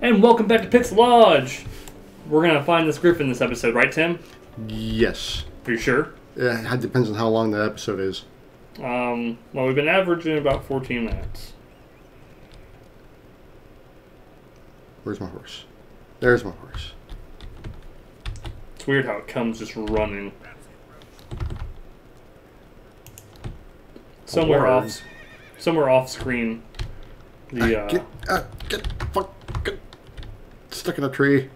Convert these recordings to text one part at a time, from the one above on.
And welcome back to Pixel Lodge. We're gonna find this griffin this episode, right, Tim? Yes. Are you sure? Yeah, It depends on how long the episode is. Um, well, we've been averaging about 14 minutes. Where's my horse? There's my horse. It's weird how it comes just running. Somewhere off, somewhere off screen. The uh, Get, uh, get, fuck, get stuck in a tree.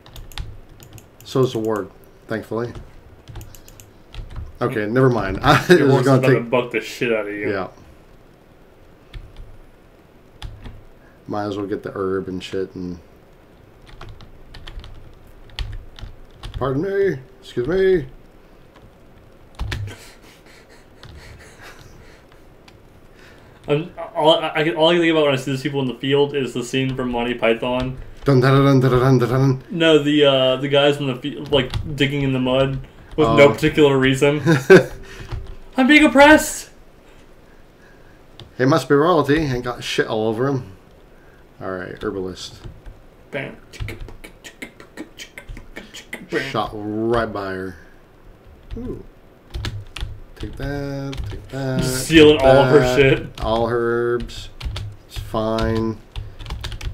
So is the ward, thankfully. Okay, never mind. I your was about to take. buck the shit out of you. Yeah. Might as well get the herb and shit and. Pardon me. Excuse me. And all I, all I can think about when I see these people in the field is the scene from Monty Python. Dun dun dun dun dun dun dun. No, the uh, the guys in the field, like digging in the mud with no Oh. particular reason. I'm being oppressed. He must be royalty and got shit all over him. Alright, herbalist. Bam. Shot right by her. Ooh. Take that, take that. Stealing all of her shit. All her herbs. It's fine.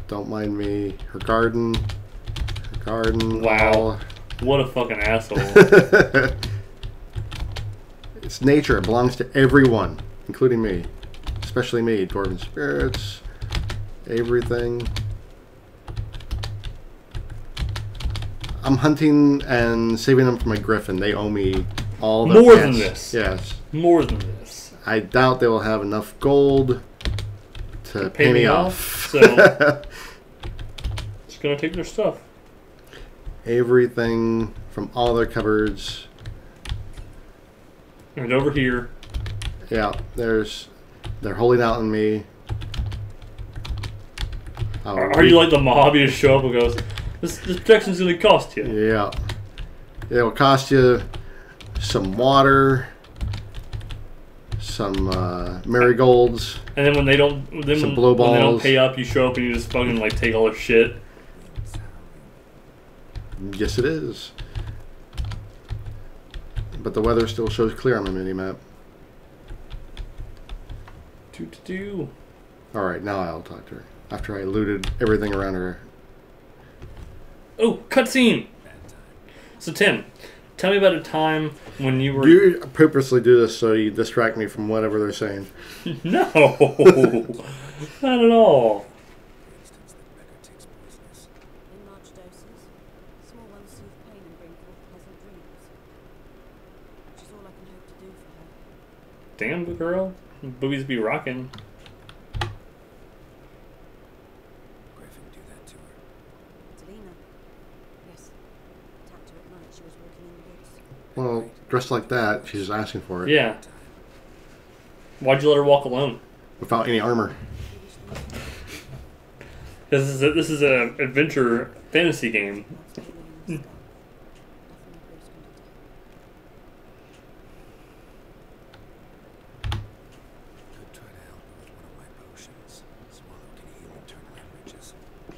Don't mind me. Her garden. Her garden. Wow. What a fucking asshole. it's nature. It belongs to everyone, including me. Especially me. Dwarven spirits. Everything. I'm hunting and saving them for my griffin. They owe me all the More than this. Yes. More than this. I doubt they will have enough gold to pay, me, off. so- Just gonna take their stuff. Everything from all their cupboards. And over here, Yeah, there's. They're holding out on me. Oh, are, are you like the mob? You just show up and goes, "This, this protection's gonna cost you." Yeah. It'll cost you some water, some uh, marigolds. And then when they don't, then Some when, blow when they don't pay up, you show up and you just fucking like take all their shit. Yes, it is. But the weather still shows clear on my mini map. Do to do. All right, now I'll talk to her after I looted everything around her. Oh, cutscene. So Tim, tell me about a time when you were Do you purposely do this so you distract me from whatever they're saying? no, not at all. In large doses, small ones soothe pain and bring forth pleasant dreams. Which is all I can hope to do for her. Damn, good girl, boobies be rocking. Griffin do that to her. Delina. Yes. Tapped her at night. She was walking in the woods. Well, dressed like that, she's just asking for it. Yeah. Why'd you let her walk alone? Without any armor. This is a, this is a adventure fantasy game. What's killing in the sky? Nothing a Bruce can do to her. Could try to help her with one of my potions. Swallow can heal internal hemorrhages. Got any money? Witcher's potions aren't for humans. She'll die as it is. Yes, a peaceful death soothed by your concoctions. If I give her a swallow and something goes wrong, the whole village will hear her screams. I understand. Do as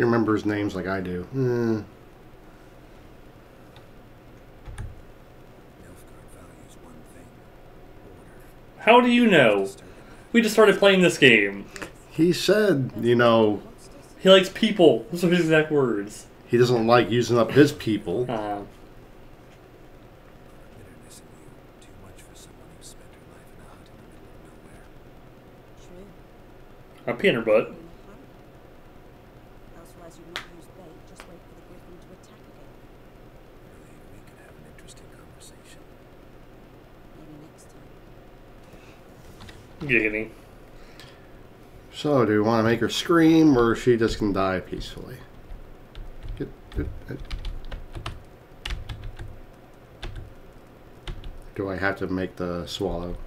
You remember his names like I do. Hmm. How do you know? We just started playing this game. He said, you know. He likes people. Those are his exact words. He doesn't like using up his people. Uh, a peanut butt. Giggity. So, do you want to make her scream, or she just gonna die peacefully? Get, get, get. Do I have to make the swallow?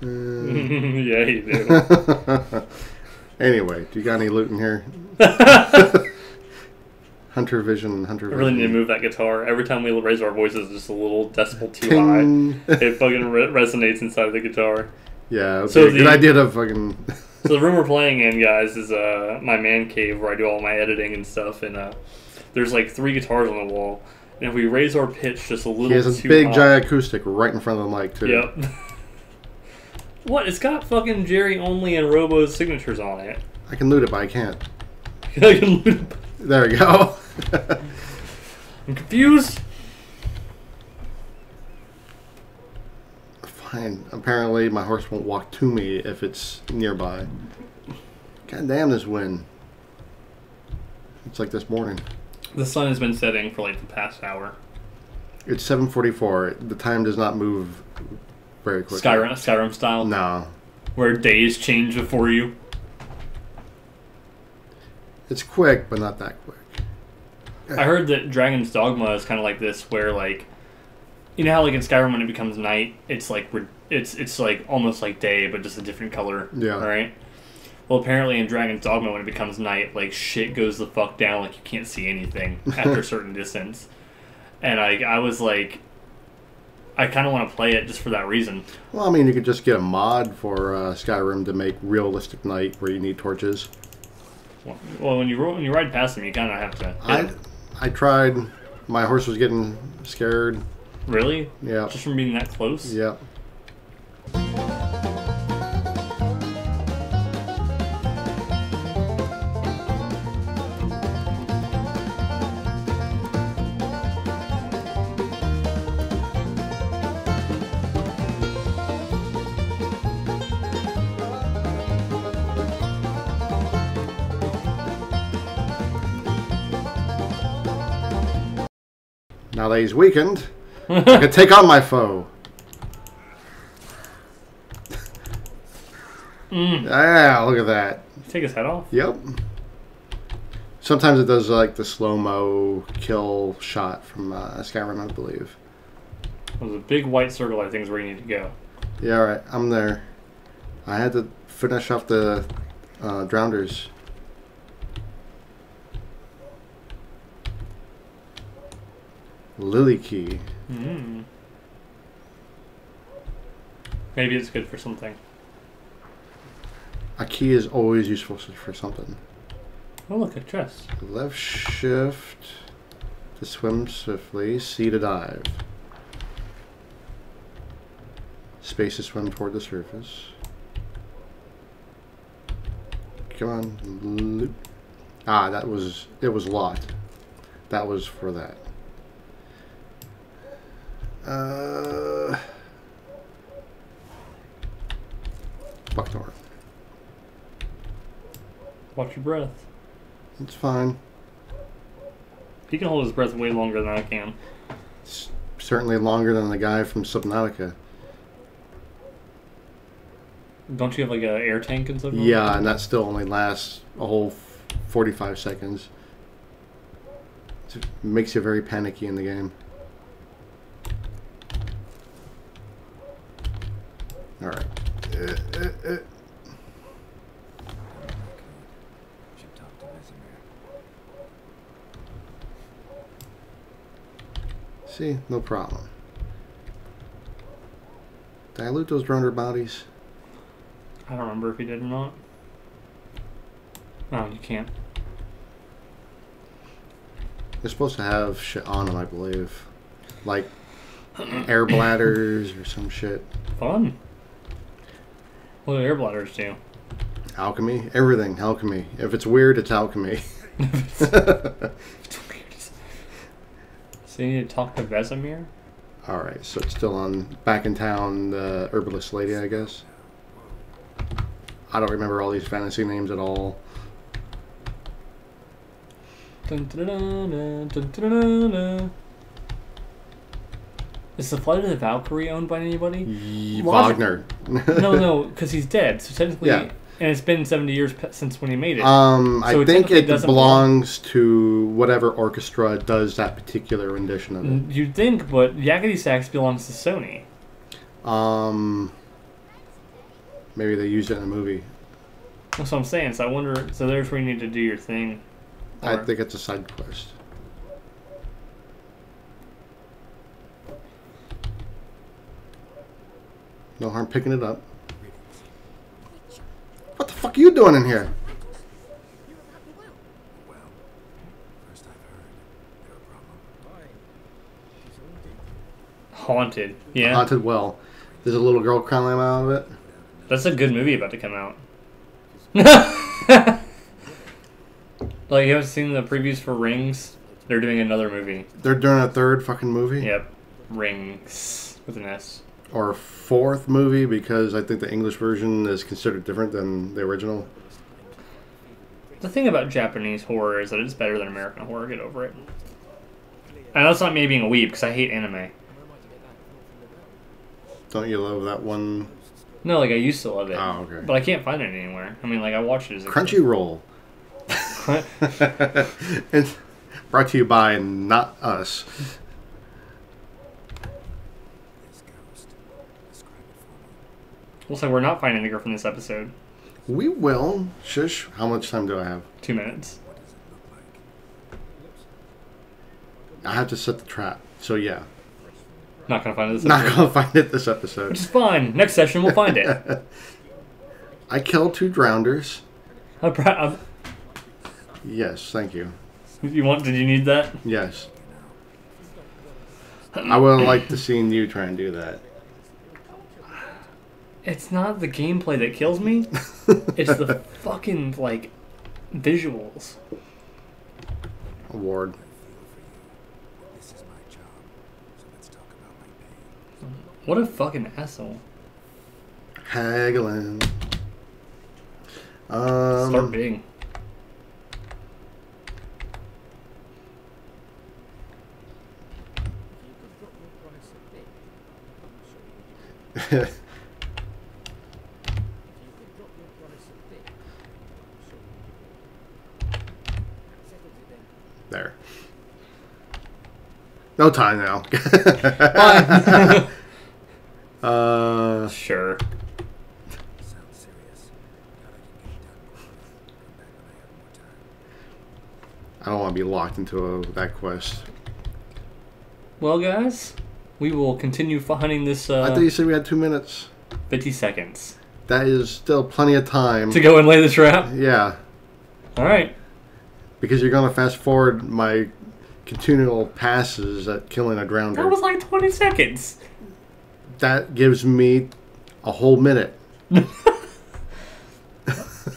Mm. yeah, you do. anyway, do you got any loot in here? Hunter vision, hunter Vision. I really need to move that guitar. Every time we raise our voices, just a little decibel too high. It fucking re- resonates inside of the guitar. Yeah, So a good the- idea to fucking. So the room we're playing in, guys, is uh, my man cave where I do all my editing and stuff. And uh, there's like three guitars on the wall. And if we raise our pitch just a little he has a big high, giant acoustic right in front of the mic too. Yep. what? It's got fucking Jerry Only and Robo's signatures on it. I can loot it, but I can't. I can loot it. There we go. I'm confused. Fine. Apparently, my horse won't walk to me if it's nearby. God damn this wind. It's like this morning. The sun has been setting for like the past hour. It's 7:44. The time does not move very quickly. Skyrim, Skyrim style, No. where days change before you. It's quick, but not that quick. I heard that Dragon's Dogma is kind of like this, where like, you know how like in Skyrim when it becomes night, it's like it's it's like almost like day, but just a different color. Yeah. Right. Well, apparently in Dragon's Dogma, when it becomes night, like shit goes the fuck down, like you can't see anything after a certain distance. And I I was like, I kind of want to play it just for that reason. Well, I mean, you could just get a mod for uh, Skyrim to make realistic night where you need torches. Well, when you when you ride past them, you kind of have to. I. I tried. My horse was getting scared. Really Yeah. just from being that close. Yeah. Now that he's weakened, I can take on my foe. Mm. Yeah, look at that. Take his head off. Yep. Sometimes it does like the slow mo kill shot from uh, Skyrim, I believe. There's a big white circle. I think is where you need to go. Yeah, all right, I'm there. I had to finish off the uh, drowners. Lily key. Mm. Maybe it's good for something. A key is always useful for something. Oh look, a chest. Left shift to swim swiftly. C to dive. Space to swim toward the surface. Come on. loop. Ah, that was it was locked. That was for that. Uh Buckthorn. Watch your breath. It's fine. He can hold his breath way longer than I can. It's certainly longer than the guy from Subnautica. Don't you have like an air tank and stuff? Yeah, and that still only lasts a whole f- 45 seconds. It makes you very panicky in the game. Alright. Uh, uh, uh. Okay. Should talk to See, no problem. Dilute those drowner bodies? I don't remember if he did or not. No, you can't. They're supposed to have shit on them, I believe. Like air bladders or some shit. Fun. What do air bladders do? Alchemy? Everything, alchemy. If it's weird, it's alchemy. So you need to talk to Vesemir? Alright, so it's still on back in town, the herbalist lady, I guess. I don't remember all these fantasy names at all. Dun, dun, dun, dun, dun, dun, dun, dun. Is the Flight of the Valkyrie owned by anybody? Ye- Logic- Wagner. no, no, because he's dead. So technically, Yeah. and it's been seventy years pe- since when he made it. Um, So I it think it doesn't belongs to whatever orchestra does that particular rendition of it. You'd think, but Yakety Sax belongs to Sony. Um, maybe they used it in a movie. That's what I'm saying. So I wonder. So there's where you need to do your thing. I think it's a side quest. No harm picking it up. What the fuck are you doing in here? Well, first I've heard. You're a problem. Haunted. Yeah, Haunted Well. There's a little girl crawling out of it. that's a good movie about to come out. like you haven't seen the previews for Rings? They're doing another movie. They're doing a third fucking movie. Yep, Rings with an S. Or fourth movie because I think the English version is considered different than the original. The thing about Japanese horror is that it's better than American horror. Get over it. And that's not me being a weeb because I hate anime. Don't you love that one? No, like I used to love it, Oh, okay. but I can't find it anywhere. I mean, like I watched it as a Crunchyroll. it's brought to you by not us. This ghost. Describe it for me. Also, we're not finding the girl from this episode. We will. Shush. How much time do I have? Two minutes. What does it look like? I have to set the trap. So yeah, Not gonna find it this episode. not gonna find it this Which episode. is fine. Next session we'll find it. I killed two drowners. I'm prou- I'm- Yes, thank you. you want? Did you need that? Yes. I would like to see you try and do that. It's not the gameplay that kills me. It's the fucking like visuals. Award. I feel for you. This is my job. So let's talk about my pain. What a fucking asshole. Haggling. Start Um, big. there. No time now. Fine. uh, sure. Sounds serious. Glad I can get it done quickly. Come back when I have more time. I don't want to be locked into a, that quest. Well, guys, we will continue hunting this I uh, thought you said we had two minutes. 50 seconds That is still plenty of time. to go and lay the trap. Yeah, All right. because you're gonna fast forward my continual passes at killing a drowner. That was like 20 seconds. that gives me a whole minute.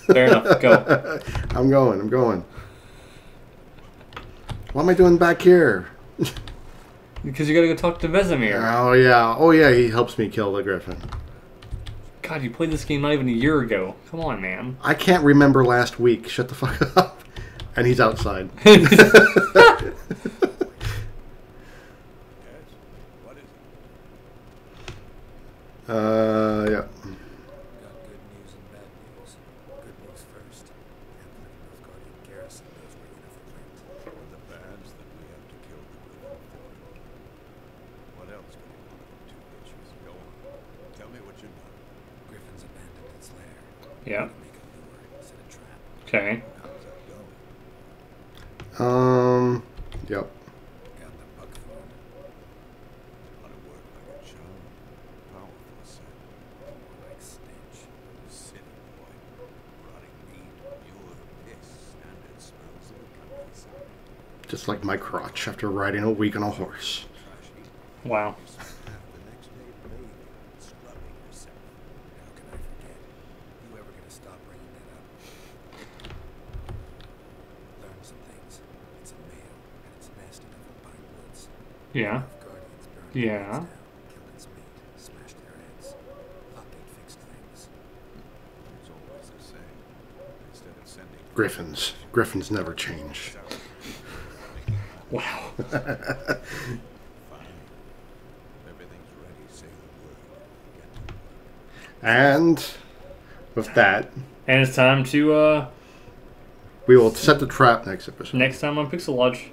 Fair enough. Go. I'm going. I'm going. What am I doing back here? Because you gotta go talk to Vesemir. Oh yeah. Oh yeah. He helps me kill the griffin. God, you played this game not even a year ago. Come on, man. I can't remember last week. Shut the fuck up. And he's outside. What is it? Uh, yeah. Got good news and bad news. Good news first. Captain of Nilfgaardian garrison knows where Yennefer went. And the bad's that we have to kill the Griffin for it. What else could you want from two bitches? Go on. Tell me what you know. Griffin's abandoned its lair. yeah. Make a lure, set a trap. Okay. How's that going? Um, yep. Got the buckthorn. Ought to work like a charm. Powerful set. More like stench. City boy. Rotting meat, manure, piss, standard smells of the countryside. Just like my crotch after riding a week on a horse. Wow. You spend half the next day bathing, scrubbing yourself. How can I forget? You ever gonna stop bringing that up? Learn some things. It's a male, and it's nested in the pine woods. Yeah. Guardians burned Yeah. it down, killed its mate, smashed their heads. Thought they'd fixed things. There's Yeah. Griffins. Griffins never change. Wow. Fine. Everything's ready. Say the word. Get to work. And with that, And it's time to uh we will set the trap next episode. next time on Pixel Lodge.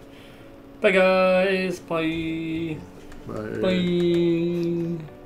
Bye guys. Bye. Bye. Bye.